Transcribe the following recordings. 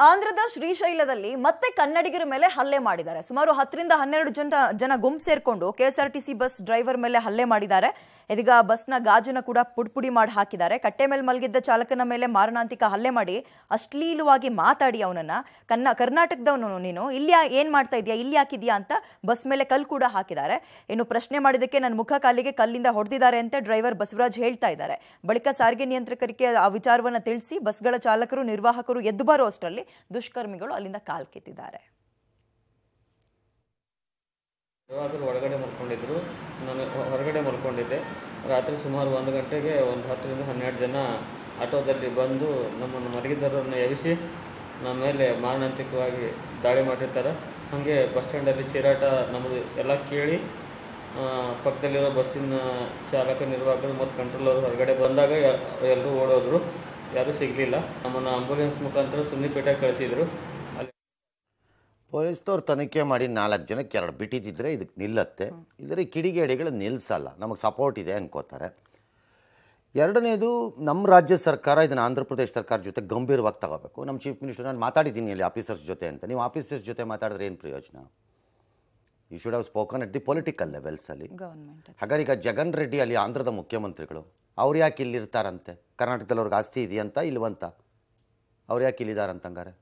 ಆಂಧ್ರದ ಶ್ರೀಶೈಲದಲ್ಲಿ ಮತ್ತೆ ಕನ್ನಡಿಗರ ಮೇಲೆ ಹಲ್ಲೆ ಮಾಡಿದ್ದಾರೆ. ಸುಮಾರು ಹತ್ತರಿಂದ ಹನ್ನೆರಡು ಜನ ಜನ ಗುಂಪು ಸೇರ್ಕೊಂಡು ಕೆಎಸ್ಆರ್ಟಿಸಿ ಬಸ್ ಡ್ರೈವರ್ ಮೇಲೆ ಹಲ್ಲೆ ಮಾಡಿದ್ದಾರೆ. ಇದೀಗ ಬಸ್ನ ಗಾಜನ ಕೂಡ ಪುಡ್ಪುಡಿ ಮಾಡಿ ಹಾಕಿದ್ದಾರೆ. ಕಟ್ಟೆ ಮೇಲೆ ಮಲಗಿದ್ದ ಚಾಲಕನ ಮೇಲೆ ಮಾರಣಾಂತಿಕ ಹಲ್ಲೆ ಮಾಡಿ ಅಶ್ಲೀಲವಾಗಿ ಮಾತಾಡಿ ಅವನನ್ನ. ಕನ್ನ, ಕರ್ನಾಟಕದವನು ನೀನು. ಇಲ್ಲಿ ಏನ್ ಮಾಡ್ತಾ ಇದೀಯಾ ಇಲ್ಲಿ ಹಾಕಿದ್ಯಾ ಅಂತ ಬಸ್ ಮೇಲೆ ಕಲ್ಲು ಕೂಡ ಹಾಕಿದ್ದಾರೆ. ಇನ್ನು ಪ್ರಶ್ನೆ ಮಾಡಿದಕ್ಕೆ ನನ್ನ ಮುಖ ಕಾಲಿಗೆ ಕಲ್ಲಿಂದ ಹೊಡೆದಿದ್ದಾರೆ ಅಂತ ಡ್ರೈವರ್ ಬಸವರಾಜ್ ಹೇಳ್ತಾ ಇದ್ದಾರೆ. ಬಳಿಕ ಸಾರಿಗೆ ನಿಯಂತ್ರಕರಿಗೆ ಆ ವಿಚಾರವನ್ನ ತಿಳಿಸಿ ಬಸ್ಗಳ ಚಾಲಕರು, ನಿರ್ವಾಹಕರು ಎದ್ದು ಬರೋ ಅಷ್ಟರಲ್ಲಿ ದುಷ್ಕರ್ಮಿಗಳು ಅಲ್ಲಿಂದ ಕಾಲ್ ಕಿತ್ತಿದ್ದಾರೆ. ಯಾವಾಗಲೂ ಒಳಗಡೆ ಮಲ್ಕೊಂಡಿದ್ರು. ನಾನು ಹೊರಗಡೆ ಮಲ್ಕೊಂಡಿದ್ದೆ. ರಾತ್ರಿ ಸುಮಾರು ಒಂದು ಗಂಟೆಗೆ ಒಂದು ಹತ್ತರಿಂದ ಹನ್ನೆರಡು ಜನ ಆಟೋದಲ್ಲಿ ಬಂದು ನಮ್ಮನ್ನು ಮಲಗಿದ್ದರನ್ನು ಎವಿಸಿ ನಮ್ಮ ಮೇಲೆ ಮಾರಣಾಂತಿಕವಾಗಿ ದಾಳಿ ಮಾಡಿರ್ತಾರೆ. ಹಾಗೆ ಬಸ್ ಸ್ಟ್ಯಾಂಡಲ್ಲಿ ಚೀರಾಟ ನಮ್ಮದು ಎಲ್ಲ ಕೇಳಿ ಪಕ್ಕದಲ್ಲಿರೋ ಬಸ್ಸಿನ ಚಾಲಕ, ನಿರ್ವಾಹಕರು ಮತ್ತು ಕಂಟ್ರೋಲರ್ ಹೊರಗಡೆ ಬಂದಾಗ ಎಲ್ಲರೂ ಓಡೋದ್ರು. ಯಾರೂ ಸಿಗಲಿಲ್ಲ. ನಮ್ಮನ್ನು ಆಂಬುಲೆನ್ಸ್ ಮುಖಾಂತರ ಸುನ್ನಿಪೇಟೆ ಕಳಿಸಿದರು. ಅಲ್ಲಿ ಪೊಲೀಸ್ನವ್ರು ತನಿಖೆ ಮಾಡಿ ನಾಲ್ಕು ಜನಕ್ಕೆ ಎರಡು ಬಿಟ್ಟಿದ್ದಿದ್ರೆ ಇದಕ್ಕೆ ನಿಲ್ಲತ್ತೆ. ಇದರ ಕಿಡಿಗೇಡಿಗಳು ನಿಲ್ಲಿಸಲ್ಲ ನಮಗೆ ಸಪೋರ್ಟ್ ಇದೆ ಅನ್ಕೋತಾರೆ. ಎರಡನೇದು ನಮ್ಮ ರಾಜ್ಯ ಸರ್ಕಾರ ಇದನ್ನು ಆಂಧ್ರ ಪ್ರದೇಶ ಸರ್ಕಾರ ಜೊತೆ ಗಂಭೀರವಾಗಿ ತಗೋಬೇಕು. ನಮ್ಮ ಚೀಫ್ ಮಿನಿಸ್ಟರ್ ನಾನು ಮಾತಾಡಿದ್ದೀನಿ ಇಲ್ಲಿ ಆಫೀಸರ್ಸ್ ಜೊತೆ ಅಂತ. ನೀವು ಆಫೀಸರ್ಸ್ ಜೊತೆ ಮಾತಾಡಿದ್ರೆ ಏನು ಪ್ರಯೋಜನ? You should have spoken at the political ಲೆವೆಲ್ಸಲ್ಲಿ government ಹಾಗಾದ್ರೆ ಈಗ ಜಗನ್ ರೆಡ್ಡಿ ಅಲ್ಲಿ ಆಂಧ್ರದ ಮುಖ್ಯಮಂತ್ರಿಗಳು ಅವ್ರು ಯಾಕೆ ಇಲ್ಲಿರ್ತಾರಂತೆ? ಕರ್ನಾಟಕದಲ್ಲಿ ಅವ್ರಿಗೆ ಆಸ್ತಿ ಇದೆಯಂತ ಇಲ್ವಂತ? ಅವ್ರು ಯಾಕೆ ಇಲ್ಲಿದ್ದಾರಂತಂಗಾರೆ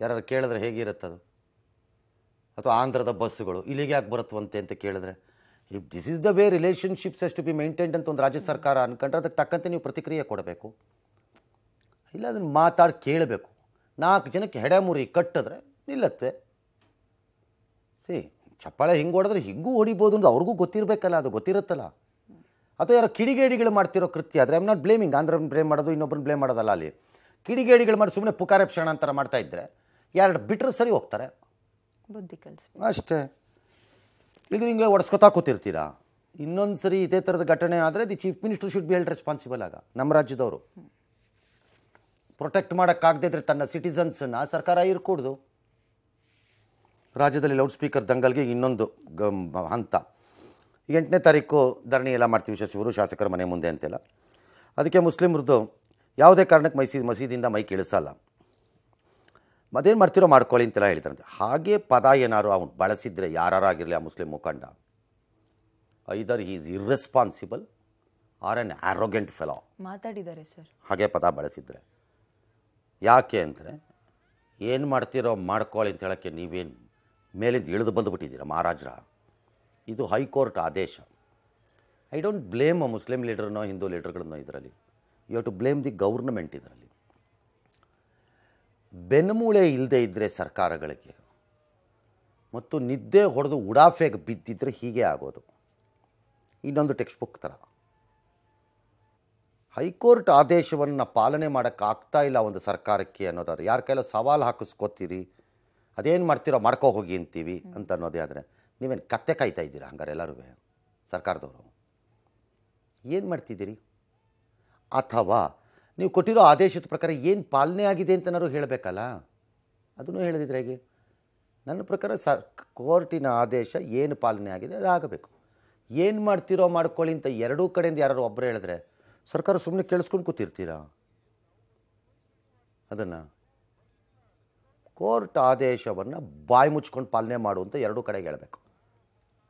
ಯಾರು ಕೇಳಿದ್ರೆ ಹೇಗಿರುತ್ತದು? ಅಥವಾ ಆಂಧ್ರದ ಬಸ್ಸುಗಳು ಇಲ್ಲಿಗೆ ಯಾಕೆ ಬರುತ್ತವಂತೆ ಅಂತ ಕೇಳಿದ್ರೆ, if this is the way relationships has to be maintained ಅಂತ ಒಂದು ರಾಜ್ಯ ಸರ್ಕಾರ ಅನ್ಕೊಂಡ್ರೆ ಅದಕ್ಕೆ ತಕ್ಕಂತೆ ನೀವು ಪ್ರತಿಕ್ರಿಯೆ ಕೊಡಬೇಕು. ಇಲ್ಲ, ಅದನ್ನು ಮಾತಾಡಿ ಕೇಳಬೇಕು. ನಾಲ್ಕು ಜನಕ್ಕೆ ಹೆಡೆಮುರಿ ಕಟ್ಟಿದ್ರೆ ನಿಲ್ಲತ್ತೆ. ಸಿ, ಚಪ್ಪಾಳೆ ಹಿಂಗೆ ಹೊಡೆದ್ರೆ ಹಿಂಗೂ ಹೊಡಿಬೋದು ಅಂತ ಅವ್ರಿಗೂ ಗೊತ್ತಿರಬೇಕಲ್ಲ, ಅದು ಗೊತ್ತಿರುತ್ತಲ್ಲ. ಅಥವಾ ಯಾರೋ ಕಿಡಿಗೇಡಿಗಳು ಮಾಡ್ತಿರೋ ಕೃತ್ಯ ಆದರೆ ಐಮ್ ನಾಟ್ ಬ್ಲೇಮಿಂಗ್ ಆಂಧ್ರನ್ ಬ್ಲೇಮ್ ಮಾಡೋದು ಇನ್ನೊಬ್ಬರನ್ನ ಬ್ಲೇಮ್ ಮಾಡೋದಲ್ಲ ಅಲ್ಲಿ. ಕಿಡಿಗೇಡಿಗಳು ಮಾಡಿ ಸುಮ್ಮನೆ ಪುಕಾರೆ ಕ್ಷಣ ಅಂತಾರೆ ಮಾಡ್ತಾ ಇದ್ದರೆ ಎರಡು ಬಿಟ್ಟರೆ ಸರಿ ಹೋಗ್ತಾರೆ. ಬುದ್ಧಿ ಕಲಿಸಿ ಅಷ್ಟೇ. ಇದು ಹಿಂಗೆ ಒಡ್ಸ್ಕೊತಾ ಕೂತಿರ್ತೀರಾ? ಇನ್ನೊಂದು ಸರಿ ಇದೇ ಥರದ ಘಟನೆ ಆದರೆ the chief minister should be held responsible ಆಗ ನಮ್ಮ ರಾಜ್ಯದವರು. ಪ್ರೊಟೆಕ್ಟ್ ಮಾಡೋಕ್ಕಾಗದೇ ಇದ್ರೆ ತನ್ನ ಸಿಟಿಸನ್ಸನ್ನು ಸರ್ಕಾರ ಇರ್ಕೂಡ್ದು ರಾಜ್ಯದಲ್ಲಿ ಲೌಡ್ ಸ್ಪೀಕರ್ ದಂಗಲ್ಗೆ ಇನ್ನೊಂದು ಹಂತ. ಎಂಟನೇ ತಾರೀಕು ಧರಣಿ ಎಲ್ಲ ಮಾಡ್ತೀವಿ ಸಚಿವರು ಶಾಸಕರ ಮನೆ ಮುಂದೆ ಅಂತೆಲ್ಲ. ಅದಕ್ಕೆ ಮುಸ್ಲಿಮ್ರದ್ದು ಯಾವುದೇ ಕಾರಣಕ್ಕೆ ಮೈಸೀದ್ ಮಸೀದಿಯಿಂದ ಮೈ ಕೇಳಿಸಲ್ಲ ಮತ್ತೇನು ಮಾಡ್ತಿರೋ ಮಾಡ್ಕೊಳ್ಳಿ ಅಂತೆಲ್ಲ ಹೇಳ್ತಾರಂತೆ ಹಾಗೆ ಪದ ಏನಾರು ಅವ್ನು ಬಳಸಿದ್ರೆ ಯಾರಾಗಿರಲಿ ಆ ಮುಸ್ಲಿಂ ಮುಖಂಡ? Either is irresponsible or an arrogant fellow ಮಾತಾಡಿದ್ದಾರೆ ಸರ್. ಹಾಗೆ ಪದ ಬಳಸಿದರೆ. ಯಾಕೆ ಅಂದರೆ ಏನು ಮಾಡ್ತಿರೋ ಮಾಡ್ಕೊಳ್ಳಿ ಅಂತ ಹೇಳೋಕ್ಕೆ ನೀವೇನು ಮೇಲಿಂದ ಇಳಿದು ಬಂದುಬಿಟ್ಟಿದ್ದೀರಾ ಮಹಾರಾಜರ? ಇದು ಹೈಕೋರ್ಟ್ ಆದೇಶ. I don't blame a Muslim ಲೀಡರ್ನೋ ಹಿಂದೂ ಲೀಡರ್ಗಳನ್ನೋ ಇದರಲ್ಲಿ. You have to blame the government ಇದರಲ್ಲಿ. ಬೆನ್ಮೂಳೆ ಇಲ್ಲದೆ ಇದ್ದರೆ ಸರ್ಕಾರಗಳಿಗೆ ಮತ್ತು ನಿದ್ದೆ ಹೊಡೆದು ಉಡಾಫೆಗೆ ಬಿದ್ದಿದ್ರೆ ಹೀಗೆ ಆಗೋದು. ಇನ್ನೊಂದು ಟೆಕ್ಸ್ಟ್ ಬುಕ್ ಥರ ಹೈಕೋರ್ಟ್ ಆದೇಶವನ್ನು ಪಾಲನೆ ಮಾಡೋಕ್ಕಾಗ್ತಾ ಇಲ್ಲ ಒಂದು ಸರ್ಕಾರಕ್ಕೆ ಅನ್ನೋದಾದ್ರೆ ಯಾರ ಕೈಲೋ ಸವಾಲು ಹಾಕಿಸ್ಕೋತೀರಿ, ಅದೇನು ಮಾಡ್ತೀರೋ ಮಾಡ್ಕೋ ಹೋಗಿ ಅಂತೀವಿ ಅಂತ ಅನ್ನೋದೇ ಆದರೆ ನೀವೇನು ಕತ್ತೆ ಕಾಯ್ತಾ ಇದ್ದೀರಾ ಹಂಗಾರೆ ಎಲ್ಲರೂ ಸರ್ಕಾರದವರು. ಏನು ಮಾಡ್ತಿದ್ದೀರಿ? ಅಥವಾ ನೀವು ಕೊಟ್ಟಿರೋ ಆದೇಶದ ಪ್ರಕಾರ ಏನು ಪಾಲನೆ ಆಗಿದೆ ಅಂತನಾದ್ರು ಹೇಳಬೇಕಲ್ಲ? ಅದನ್ನು ಹೇಳದಿದ್ರೆ ಹೇಗೆ? ನನ್ನ ಪ್ರಕಾರ ಸರ್, ಕೋರ್ಟಿನ ಆದೇಶ ಏನು ಪಾಲನೆ ಆಗಿದೆ ಅದು ಆಗಬೇಕು. ಏನು ಮಾಡ್ತಿರೋ ಮಾಡ್ಕೊಳ್ಳಿ ಅಂತ ಎರಡೂ ಕಡೆಯಿಂದ ಯಾರು ಒಬ್ಬರು ಹೇಳಿದ್ರೆ ಸರ್ಕಾರ ಸುಮ್ಮನೆ ಕೇಳಿಸ್ಕೊಂಡು ಕೂತಿರ್ತೀರಾ? ಅದನ್ನು. ಕೋರ್ಟ್ ಆದೇಶವನ್ನು ಬಾಯಿ ಮುಚ್ಕೊಂಡು ಪಾಲನೆ ಮಾಡು ಅಂತ ಎರಡೂ ಕಡೆಗೆ ಹೇಳಬೇಕು.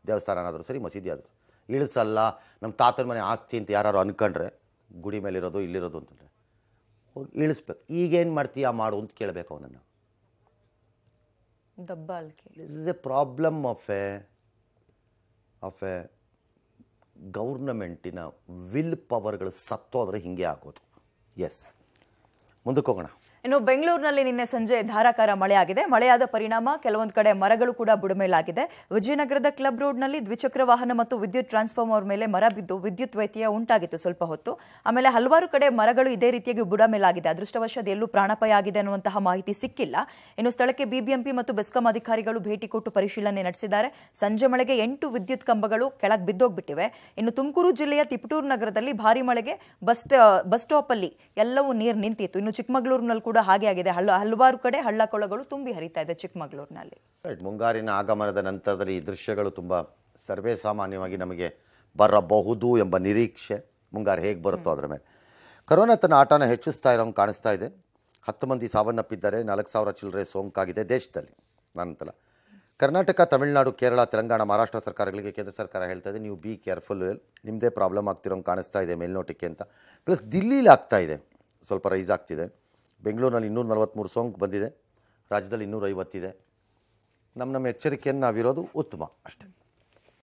ದೇವಸ್ಥಾನನಾದರೂ ಸರಿ ಮಸೀದಿ ಆದರೂ ಇಳಿಸಲ್ಲ ನಮ್ಮ ತಾತನ ಮನೆ ಆಸ್ತಿ ಅಂತ ಯಾರು ಅನ್ಕೊಂಡ್ರೆ ಗುಡಿ ಮೇಲಿರೋದು ಇಲ್ಲಿರೋದು ಅಂತಂದರೆ ಹೋಗಿ ಇಳಿಸ್ಬೇಕು. ಈಗೇನು ಮಾಡ್ತೀಯಾ ಮಾಡು ಅಂತ ಕೇಳಬೇಕು ಅವನನ್ನು. ದಬ್ಬಾಳಿಕೆ this is a problem of a of a ಗೌರ್ನಮೆಂಟಿನ will ಪವರ್ಗಳು ಸತ್ತೋದ್ರೆ ಹಿಂಗೆ ಆಗೋದು. ಎಸ್ ಮುಂದಕ್ಕೆ ಹೋಗೋಣ. ಇನ್ನು ಬೆಂಗಳೂರಿನಲ್ಲಿ ನಿನ್ನೆ ಸಂಜೆ ಧಾರಾಕಾರ ಮಳೆಯಾಗಿದೆ. ಮಳೆಯಾದ ಪರಿಣಾಮ ಕೆಲವೊಂದು ಕಡೆ ಮರಗಳು ಕೂಡ ಬುಡಮೇಲಾಗಿದೆ. ವಿಜಯನಗರದ ಕ್ಲಬ್ ರೋಡ್ನಲ್ಲಿ ದ್ವಿಚಕ್ರ ವಾಹನ ಮತ್ತು ವಿದ್ಯುತ್ ಟ್ರಾನ್ಸ್ಫಾರ್ಮರ್ ಮೇಲೆ ಮರ ಬಿದ್ದು ವಿದ್ಯುತ್ ವ್ಯತ್ಯಯ ಉಂಟಾಗಿತ್ತು ಸ್ವಲ್ಪ ಹೊತ್ತು. ಆಮೇಲೆ ಹಲವಾರು ಕಡೆ ಮರಗಳು ಇದೇ ರೀತಿಯಾಗಿ ಬುಡಮೇಲಾಗಿದೆ. ಅದೃಷ್ಟವಶದ ಎಲ್ಲೂ ಪ್ರಾಣಾಪಾಯ ಆಗಿದೆ ಅನ್ನುವಂತಹ ಮಾಹಿತಿ ಸಿಕ್ಕಿಲ್ಲ. ಇನ್ನು ಸ್ಥಳಕ್ಕೆ ಬಿಬಿಎಂಪಿ ಮತ್ತು ಬೆಸ್ಕಾಂ ಅಧಿಕಾರಿಗಳು ಭೇಟಿ ಕೊಟ್ಟು ಪರಿಶೀಲನೆ ನಡೆಸಿದ್ದಾರೆ. ಸಂಜೆ ಮಳೆಗೆ ಎಂಟು ವಿದ್ಯುತ್ ಕಂಬಗಳು ಕೆಳಗೆ ಬಿದ್ದೋಗ್ಬಿಟ್ಟಿವೆ. ಇನ್ನು ತುಮಕೂರು ಜಿಲ್ಲೆಯ ತಿಪಟೂರು ನಗರದಲ್ಲಿ ಭಾರಿ ಮಳೆಗೆ ಬಸ್ ಬಸ್ ಸ್ಟಾಪ್ ಅಲ್ಲಿ ಎಲ್ಲವೂ ನೀರು ನಿಂತಿತ್ತು. ಇನ್ನು ಚಿಕ್ಕಮಗಳೂರಿನಲ್ಲಿ ಕೂಡ ಹಾಗೆ ಆಗಿದೆ. ಹಳ್ಳ ಹಲವಾರು ಕಡೆ ಹಳ್ಳ ಕೊಳಗಳು ತುಂಬಿ ಹರಿತಾ ಇದೆ ಚಿಕ್ಕಮಗಳೂರಿನಲ್ಲಿ. ಮುಂಗಾರಿನ ಆಗಮನದ ನಂತರದಲ್ಲಿ ಈ ದೃಶ್ಯಗಳು ತುಂಬ ಸರ್ವೇ ಸಾಮಾನ್ಯವಾಗಿ ನಮಗೆ ಬರಬಹುದು ಎಂಬ ನಿರೀಕ್ಷೆ ಮುಂಗಾರು ಹೇಗೆ ಬರುತ್ತೋ ಅದರ ಮೇಲೆ. ಕರೋನಾ ತನ್ನ ಆಟನ ಹೆಚ್ಚಿಸ್ತಾ ಇರೋಂಗೆ ಕಾಣಿಸ್ತಾ ಇದೆ. ಹತ್ತು ಮಂದಿ ಸಾವನ್ನಪ್ಪಿದ್ದಾರೆ. ನಾಲ್ಕು ಸಾವಿರ ಚಿಲ್ಲರೆ ಸೋಂಕಾಗಿದೆ ದೇಶದಲ್ಲಿ. ನಾನಂತಲ್ಲ ಕರ್ನಾಟಕ ತಮಿಳುನಾಡು ಕೇರಳ ತೆಲಂಗಾಣ ಮಹಾರಾಷ್ಟ್ರ ಸರ್ಕಾರಗಳಿಗೆ ಕೇಂದ್ರ ಸರ್ಕಾರ ಹೇಳ್ತಾ ಇದೆ ನೀವು ಬಿ ಕೇರ್ಫುಲ್ ನಿಮ್ಮದೇ ಪ್ರಾಬ್ಲಮ್ ಆಗ್ತಿರೋಂಗೆ ಕಾಣಿಸ್ತಾ ಇದೆ ಮೇಲ್ನೋಟಕ್ಕೆ ಅಂತ. ಪ್ಲಸ್ ದಿಲ್ಲೀಲಿ ಆಗ್ತಾ ಇದೆ. ಸ್ವಲ್ಪ ರೈಸ್ ಆಗ್ತಿದೆ. ಬೆಂಗಳೂರಿನಲ್ಲಿ ಇನ್ನೂರ ನಲವತ್ತ್ಮೂರು ಸೋಂಕು ಬಂದಿದೆ. ರಾಜ್ಯದಲ್ಲಿ ಇನ್ನೂರೈವತ್ತಿದೆ ನಮ್ಮ ನಮ್ಮ ಎಚ್ಚರಿಕೆಯನ್ನು ನಾವಿರೋದು ಉತ್ತಮ ಅಷ್ಟೇ.